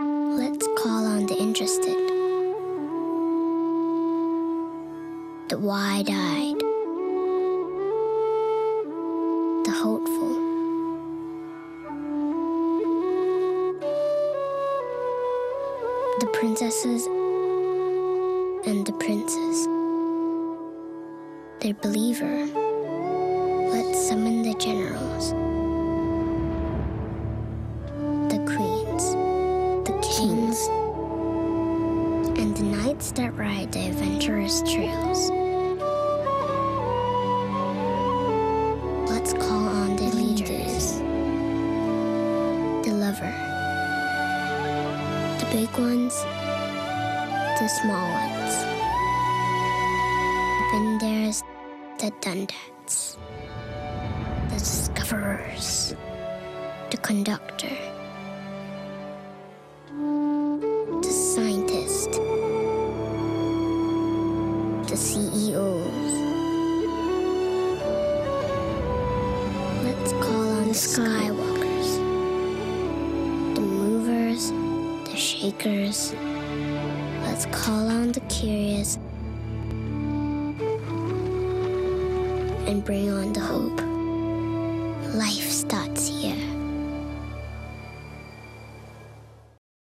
Let's call on the interested, the wide eyed, the hopeful. The princesses and the princes. The believer. Let's summon the generals, kings, and the knights that ride the adventurous trails. Let's call on the leaders, the lover, the big ones, the small ones. Then there's the Dundats, the discoverers, the conductor, the CEOs. Let's call on the skywalkers, the movers, the shakers. Let's call on the curious and bring on the hope. Life starts here.